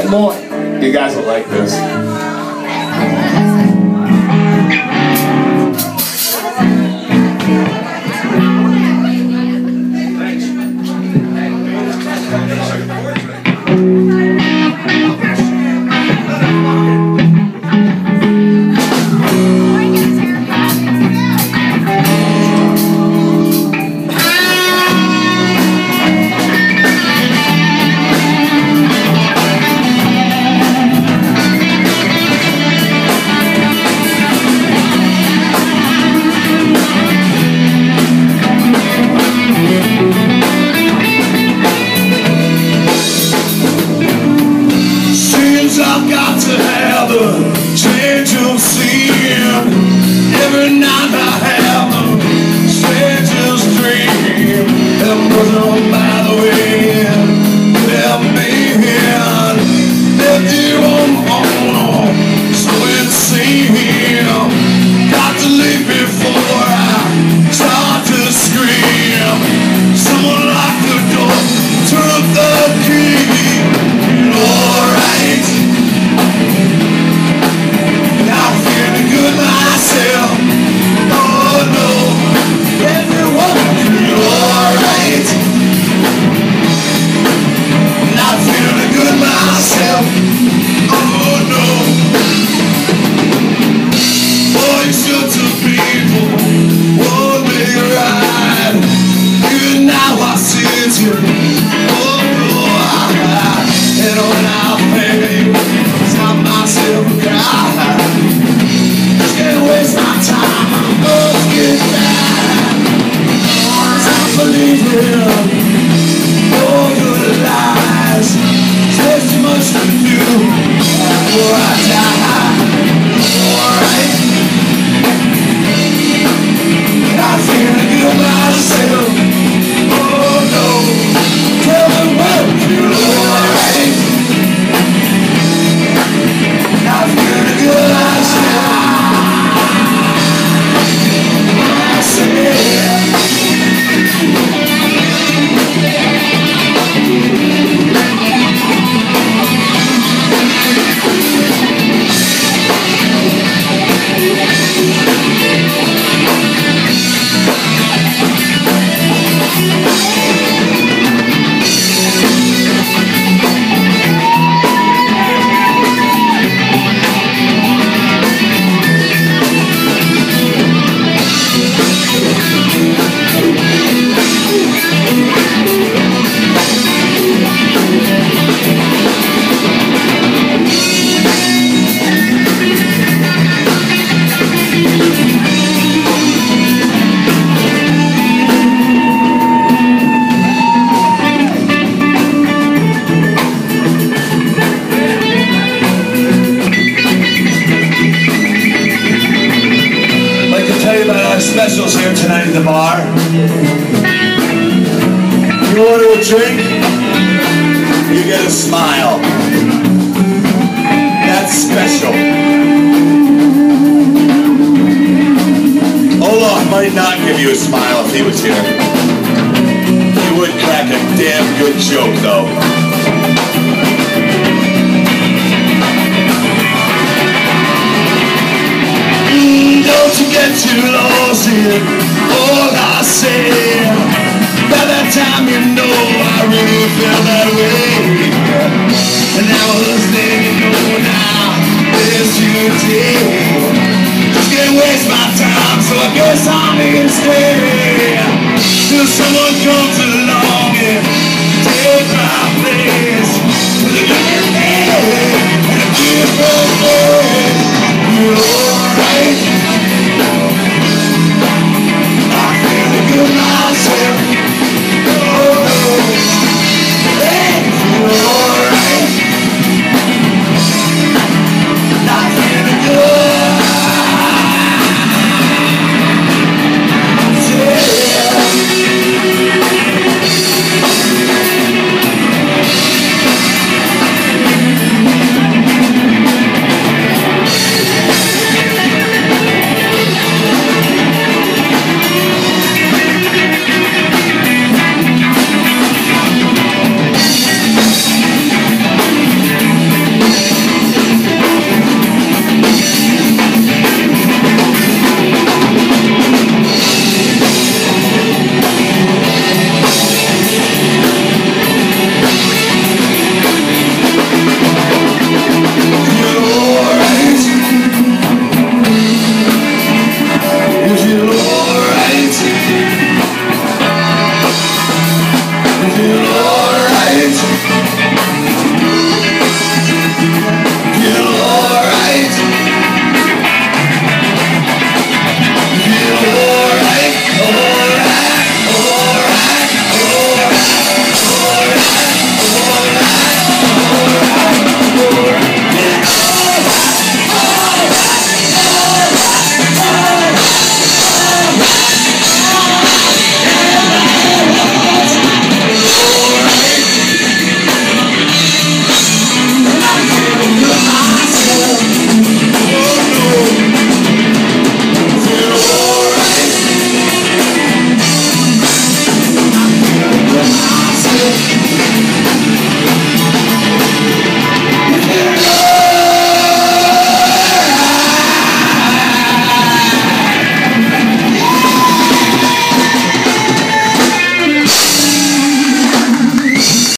And more. You guys will like this. got to have. the bar. You order a drink, you get a smile. That's special. Olaf might not give you a smile if he was here. He would crack a damn good joke, though. Don't you get too lost in all I say By that time you. know I really feel that way And now whose name you know